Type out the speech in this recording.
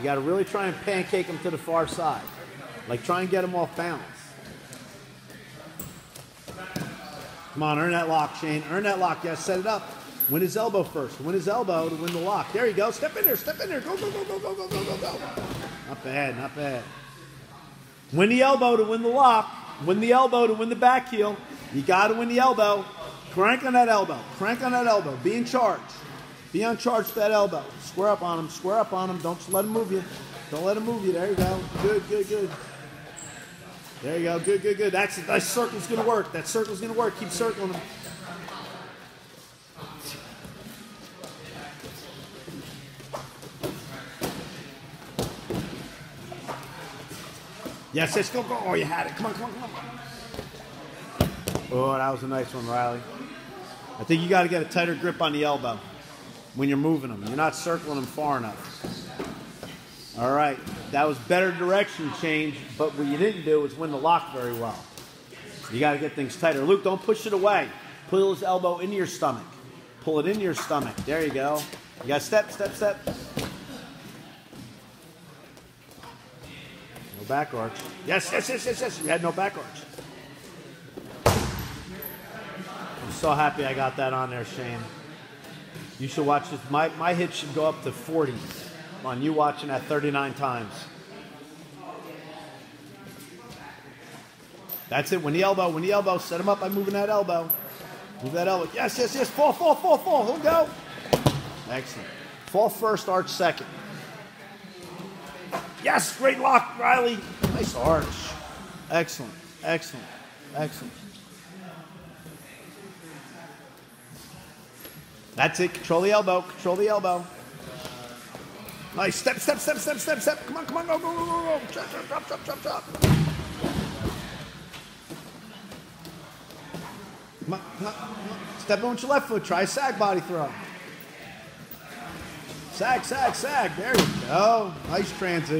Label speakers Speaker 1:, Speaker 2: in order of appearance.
Speaker 1: You got to really try and pancake them to the far side. Like try and get them off balance. Come on, earn that lock, Shane. Earn that lock. Yeah, set it up. Win his elbow first. Win his elbow to win the lock. There you go. Step in there. Step in there. Go, go, go, go, go, go, go, go, go. Not bad. Not bad. Win the elbow to win the lock. Win the elbow to win the back heel. You got to win the elbow. Crank on that elbow. Crank on that elbow. Be in charge. Be on charge for that elbow. Square up on him. Square up on him. Don't let him move you. Don't let him move you. There you go. Good, good, good. There you go. Good, good, good. That's that circle's gonna work. That circle's gonna work. Keep circling him. Yes, yes, go, go. Oh, you had it. Come on, come on, come on. Oh, that was a nice one, Riley. I think you got to get a tighter grip on the elbow when you're moving them. You're not circling them far enough. All right, that was better direction change, but what you didn't do was win the lock very well. You got to get things tighter. Luke, don't push it away. Pull his elbow into your stomach. Pull it into your stomach. There you go. You got step, step, step. No back arch. Yes, yes, yes, yes, yes. You had no back arch. I'm so happy I got that on there, Shane. You should watch this. My, my hit should go up to 40 on you watching that 39 times. That's it. When the elbow, when the elbow, set him up by moving that elbow. Move that elbow. Yes, yes, yes. Fall, fall, fall, fall. He'll go. Excellent. Fall first, arch second. Yes, great lock, Riley. Nice arch. Excellent, excellent, excellent. That's it. Control the elbow. Control the elbow. Nice. Step, step, step, step, step, step. Come on, come on, go, go, go, go, go. Chop, chop, chop, chop, chop, chop. Come on, come on, come on. Step on with your left foot. Try sag body throw. Sag, sag, sag. There you go. Nice transition.